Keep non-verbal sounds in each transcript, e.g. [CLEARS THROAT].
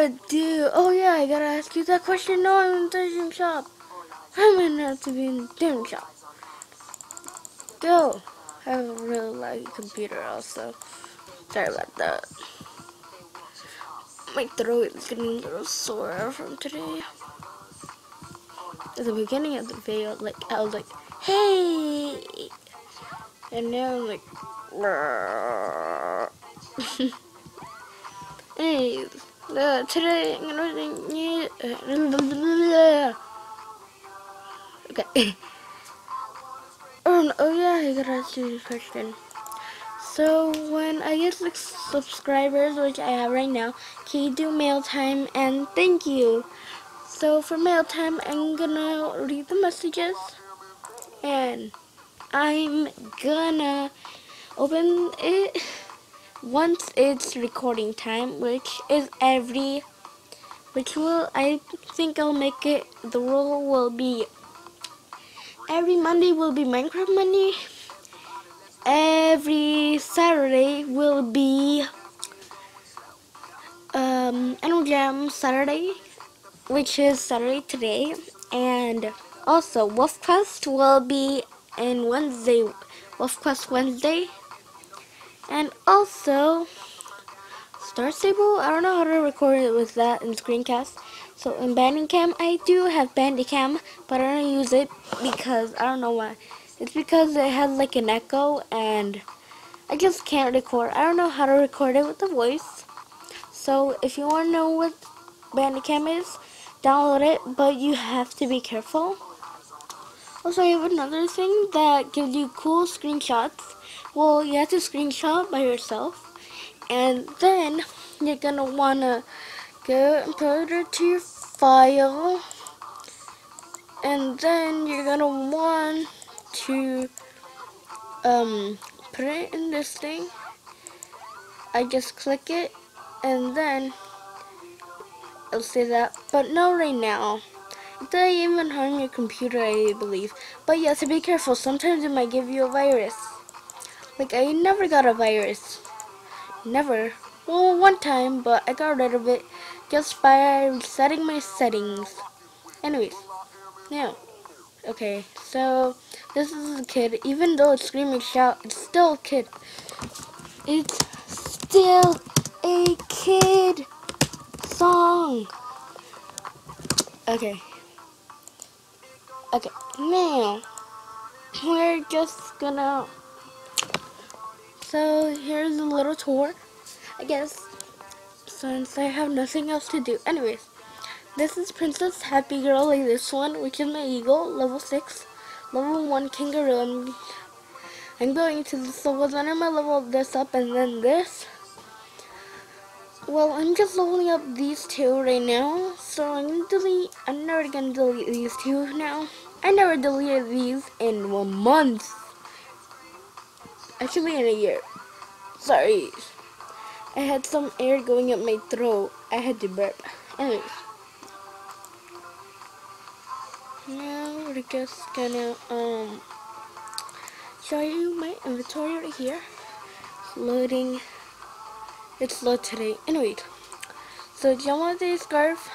To do. Oh yeah, I gotta ask you that question, no, I'm in the gym shop. I'm gonna have to be in the gym shop. Go! I have a really laggy computer also. Sorry about that my throat is getting a little sore from today. At the beginning of the video, like I was like, "Hey," and now I'm like, [LAUGHS] Anyways, today I'm gonna okay. oh, oh yeah, I gotta ask you a question. So when I get six subscribers, which I have right now, can you do mail time and thank you. So for mail time, I'm gonna read the messages and I'm gonna open it once it's recording time, which is every, which will, I think I'll make it, the rule will be every Monday will be Minecraft Monday. Every Saturday will be um, Animal Jam Saturday, which is Saturday today, and also Wolf Quest will be in Wednesday, Wolf Quest Wednesday, and also Star Stable. I don't know how to record it with that in screencast. So in Bandicam, I do have Bandicam, but I don't use it because I don't know why. It's because it has like an echo and I just can't record. I don't know how to record it with the voice. So if you want to know what Bandicam is, download it, but you have to be careful. Also, I have another thing that gives you cool screenshots. Well, you have to screenshot by yourself, and then you're gonna wanna go and put it to your file, and then you're gonna want to um, put it in this thing. I just click it and then it'll say that. But no right now. It doesn't even harm your computer, I believe. But have to be careful. Sometimes it might give you a virus. Like, I never got a virus. Never. Well, one time, but I got rid of it just by resetting my settings. Anyways, now. Okay, so this is a kid. Even though it's screaming shout, it's still a kid. It's still a kid song. Okay. Okay, now we're just gonna. So here's a little tour, I guess, since I have nothing else to do. Anyways. This is Princess Happy Girl like this one, which is my eagle, level 6. Level 1 kangaroo. I'm, I'm going to this level, then I'm going to level this up and then this. Well, I'm just leveling up these two right now, so I'm going to delete, I'm never going to delete these two now. I never deleted these in one month. Actually in a year. Sorry. I had some air going up my throat. I had to burp. Anyways. Now we're just gonna um show you my inventory right here. It's loading. It's low today. Anyway, so Day scarf,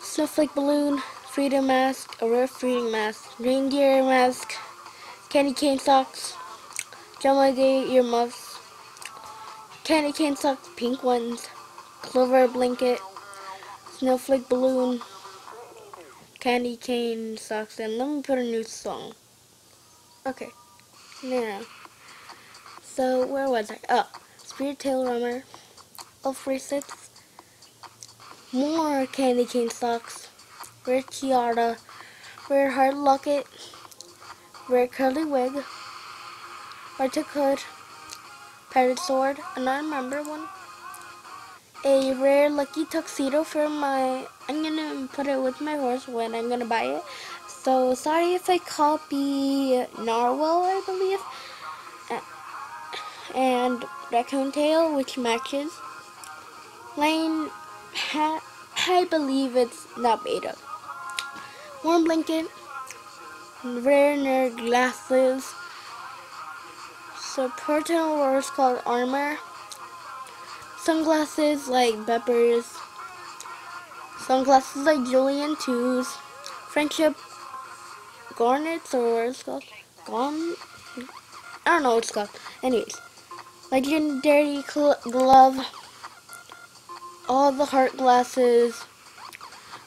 snowflake balloon, freedom mask, a rare freedom mask, reindeer mask, candy cane socks, Day earmuffs, candy cane socks, pink ones, clover blanket, snowflake balloon candy cane socks and let me put a new song. Okay. Now. So where was I? Oh, Spirit Tail Rummer. Elf bracelets. More candy cane socks. Rare tiara. Rare heart locket. Rare curly wig. Arctic hood. Pirate sword. And I remember one a rare lucky tuxedo for my I'm gonna put it with my horse when I'm gonna buy it so sorry if I copy narwhal I believe and raccoon tail which matches Lane, I believe it's not beta. Warm blanket, Werner glasses, supporting words called armor, sunglasses like Peppers, sunglasses like Julian Twos, friendship garnets or what it's called, gone. I don't know what it's called. Anyways, legendary glove, all the heart glasses.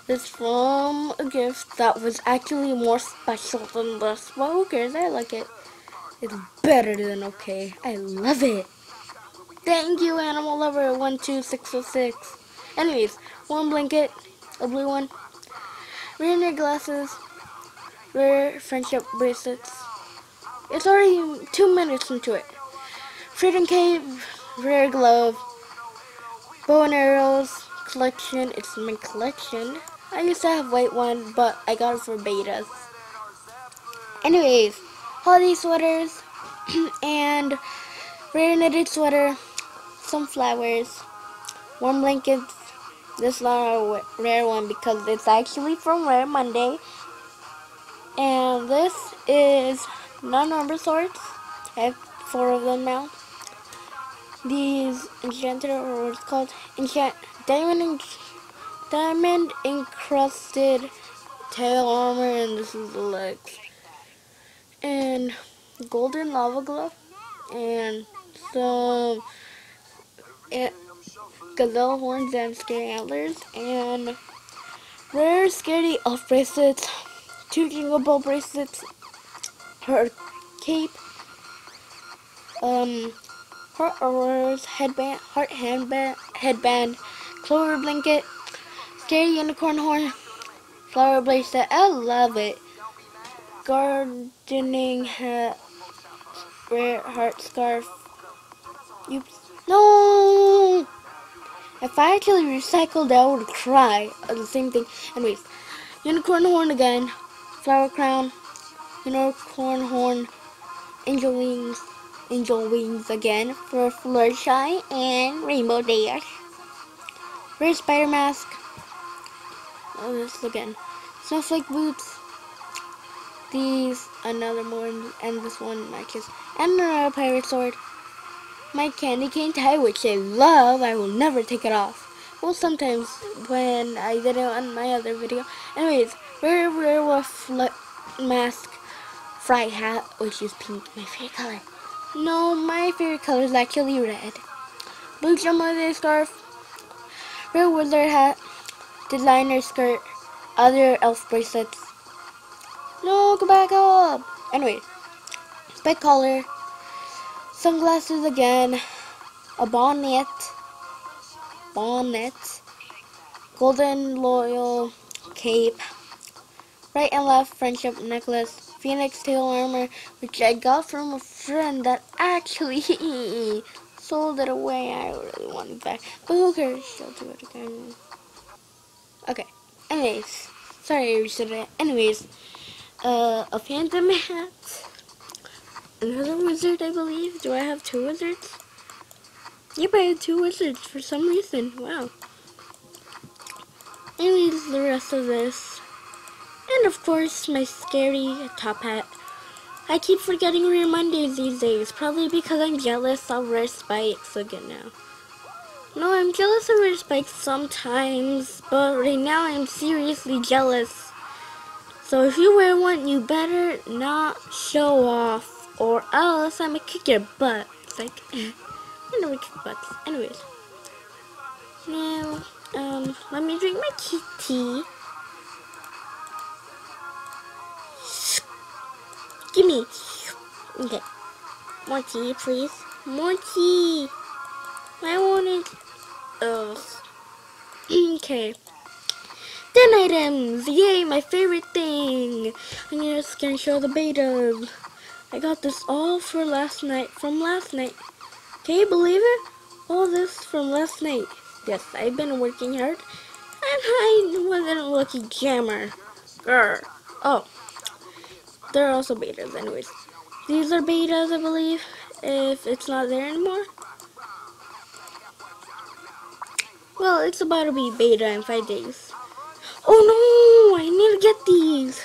This from a gift that was actually more special than this. Cares? I like it. It's better than okay. I love it. Thank you, Animal Lover 12606. Anyways, one blanket, a blue one, rare glasses, rare friendship bracelets. It's already two minutes into it. Freedom Cave, rare glove, bow and arrows, collection. It's my collection. I used to have white one, but I got it for betas. Anyways, holiday sweaters [CLEARS THROAT] and rare knitted sweater, some flowers, warm blankets. This is a rare one because it's actually from Rare Monday. And this is non-number swords. I have four of them now. These enchanted or what's called enchant diamond diamond encrusted tail armor and this is the legs. And golden lava glove and some gazelle horns and scary antlers and rare scary elf bracelets, two jingle bell bracelets, her cape, um, heart auroras headband, heart handband, headband, clover blanket, scary unicorn horn, flower bracelet. I love it. Gardening hat, rare heart scarf. Oops. No! If I actually recycled, I would cry. Uh, the same thing. Anyways, unicorn horn again, flower crown, unicorn horn, angel wings, angel wings again for Fluttershy and Rainbow Dash. Rare spider mask. Oh, this again. Snowflake boots. These, another one, and this one my kiss, And another pirate sword. My candy cane tie, which I love. I will never take it off. Well, sometimes when I did it on my other video. Anyways, rare werewolf mask fright hat, which is pink, my favorite color. No, my favorite color is actually red. Blue jumper scarf, rare wizard hat, designer skirt, other elf bracelets. No, go back up. Anyway, spike collar, sunglasses again, a bonnet, bonnet, golden loyal cape, right and left friendship necklace, phoenix tail armor, which I got from a friend that actually [LAUGHS] sold it away. I really want it back. But who cares? I'll do it again. Okay. Anyways. Sorry I reset it. Anyways. Uh, a phantom hat. Another wizard, I believe. Do I have two wizards? Yep, I had two wizards for some reason. Wow. Anyways, the rest of this. And of course, my scary top hat. I keep forgetting Rare Mondays these days, probably because I'm jealous of Rare Spikes again now. No, I'm jealous of Rare Spikes sometimes, but right now I'm seriously jealous. So if you wear one, you better not show off, or else I'm gonna kick your butt. It's like, [LAUGHS] I never kick butts. Anyways. Now, um, let me drink my tea. Gimme. Okay. More tea, please. More tea. I want it. Oh. okay. Then items. Yay, my favorite thing. I'm just gonna show the betas. I got this all for last night, from last night. Can you believe it? All this from last night. Yes, I've been working hard. And I wasn't a lucky jammer. Grr. Oh. They're also betas anyways. These are betas, I believe, if it's not there anymore. Well, it's about to be beta in five days. Oh no! I need to get these.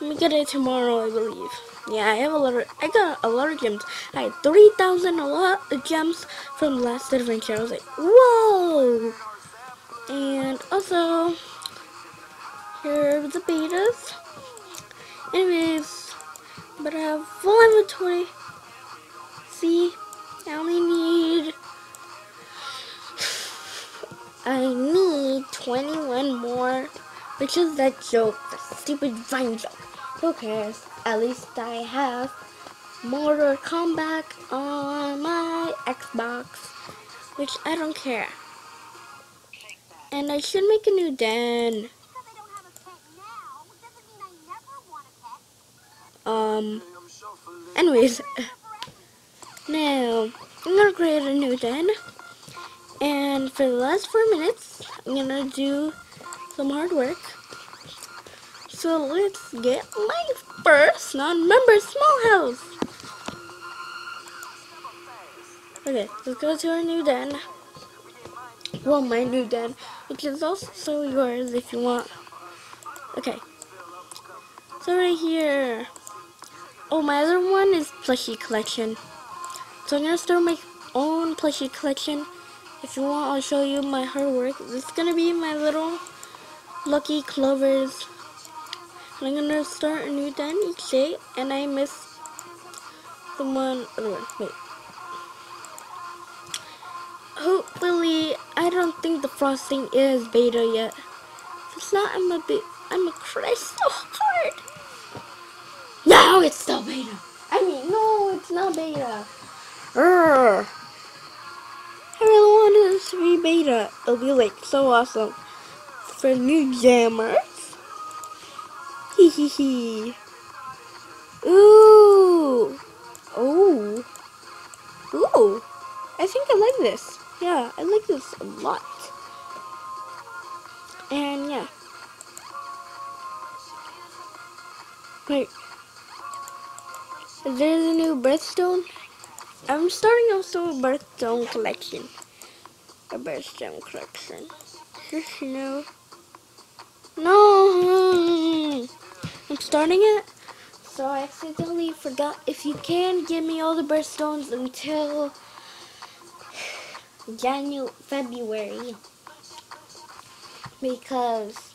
Let me get it tomorrow, I believe. Yeah, I have a lot of. I got a lot of gems. I had three thousand a lot of gems from last adventure. I was like, whoa! And also, here are the betas. Anyways, but I have full inventory. See, I only need. [SIGHS] I need 21 more, which is that joke, that stupid vine joke. Who cares? At least I have Mortal Kombat on my Xbox, which I don't care. And I should make a new den. Um, anyways, [LAUGHS] now I'm gonna create a new den. And for the last four minutes, I'm gonna do some hard work. So let's get my first non-member small house. Okay, let's go to our new den. Well, my new den, which is also yours if you want. Okay. So right here. Oh, my other one is plushie collection. So I'm gonna start my own plushie collection. If you want, I'll show you my hard work. This is gonna be my little lucky clovers I'm gonna start a new den each day, and I miss the one other one. Wait. Hopefully, I don't think the frosting is beta yet. If it's not, I'm a bit, I'm a cry so hard. No, it's still beta. I mean, no, it's not beta. Urgh. I really wanted this to be beta. It'll be like so awesome new jammers. Hee hee. Ooh. Oh. Ooh. I think I like this. Yeah, I like this a lot. And yeah. Wait. There's a new birthstone. I'm starting also a birthstone collection. A birthstone collection. [LAUGHS] Just no. No. I'm starting it. So I accidentally forgot if you can give me all the birthstones until January, February. Because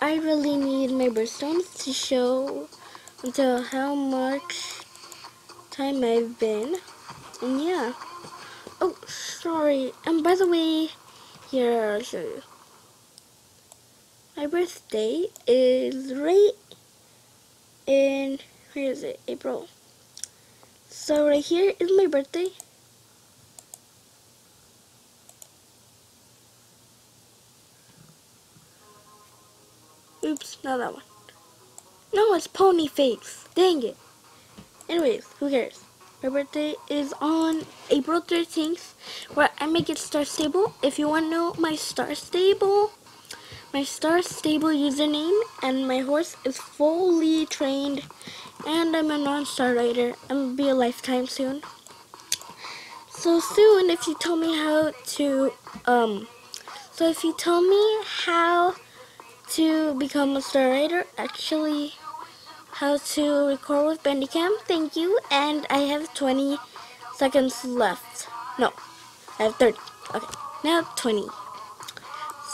I really need my birthstones to show until how much time I've been. And yeah. Oh, sorry. And by the way, here I'll show you. My birthday is right in, where is it, April. So right here is my birthday. Oops, not that one. No, it's pony face. Dang it. Anyways, who cares? My birthday is on April 13th, where I make it star stable. If you want to know my star stable, my star stable username and my horse is fully trained and I'm a non-star rider. I'm be a lifetime soon. So soon if you tell me how to um so if you tell me how to become a star rider, actually how to record with Bandicam, thank you. And I have 20 seconds left. No, I have 30. Okay, now 20.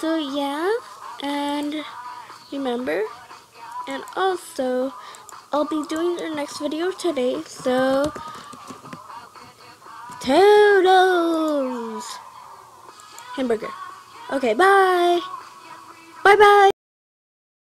So yeah and remember and also I'll be doing the next video today so toodles. Hamburger. Okay bye. Bye bye